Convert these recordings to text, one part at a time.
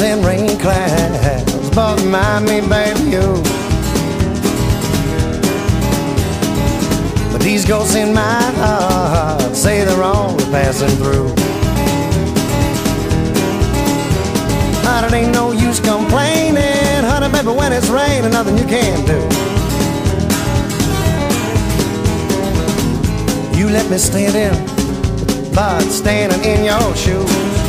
and rain clouds But remind me, baby, you. But these ghosts in my heart say they're only passing through. But it ain't no use complaining, honey, baby, when it's raining, nothing you can do. You let me stand in, but standing in your shoes.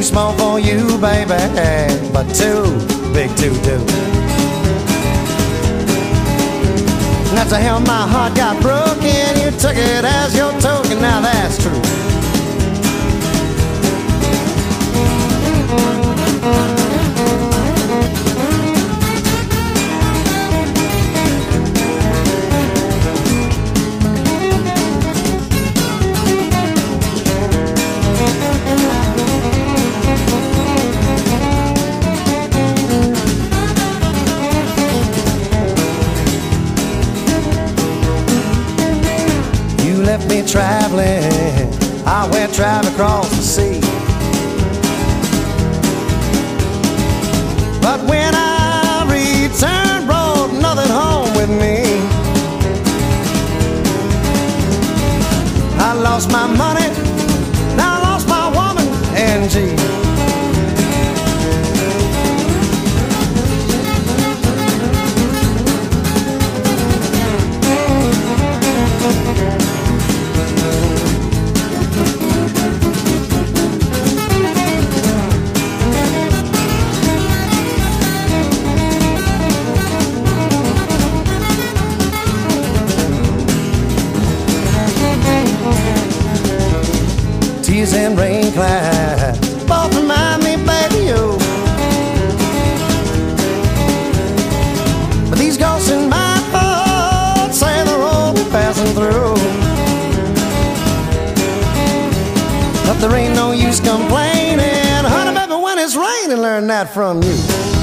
Too small for you, baby, but too big to do. That's how my heart got broken. Left me traveling. I went traveling across the sea. But when I returned, brought nothing home with me. I lost my money, I lost my woman, Angie. Tears and rain clouds both remind me, baby, you. But these ghosts in my heart say they're only passing through. But there ain't no use complaining, honey, baby, when it's raining, learn that from you.